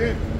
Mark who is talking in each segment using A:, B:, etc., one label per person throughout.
A: Amen.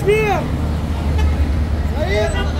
A: Швер! Наверное!